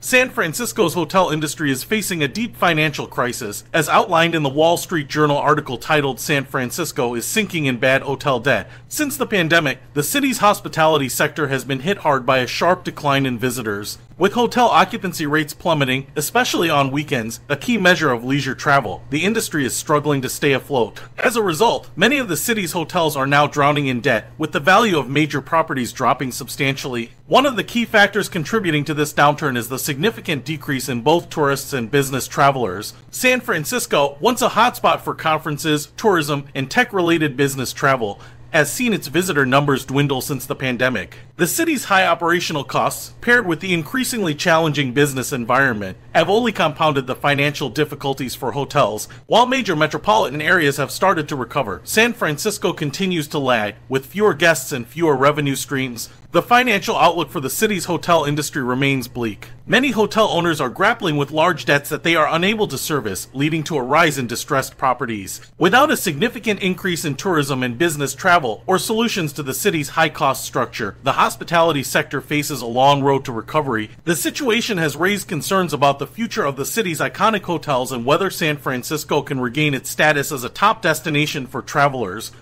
San Francisco's hotel industry is facing a deep financial crisis, as outlined in the Wall Street Journal article titled San Francisco is Sinking in Bad Hotel Debt. Since the pandemic, the city's hospitality sector has been hit hard by a sharp decline in visitors. With hotel occupancy rates plummeting, especially on weekends, a key measure of leisure travel, the industry is struggling to stay afloat. As a result, many of the city's hotels are now drowning in debt, with the value of major properties dropping substantially. One of the key factors contributing to this downturn is the significant decrease in both tourists and business travelers. San Francisco, once a hotspot for conferences, tourism, and tech related business travel, has seen its visitor numbers dwindle since the pandemic. The city's high operational costs, paired with the increasingly challenging business environment, have only compounded the financial difficulties for hotels. While major metropolitan areas have started to recover, San Francisco continues to lag, with fewer guests and fewer revenue streams. The financial outlook for the city's hotel industry remains bleak. Many hotel owners are grappling with large debts that they are unable to service, leading to a rise in distressed properties. Without a significant increase in tourism and business travel, or solutions to the city's high cost structure, the hospitality sector faces a long road to recovery. The situation has raised concerns about the future of the city's iconic hotels and whether San Francisco can regain its status as a top destination for travelers.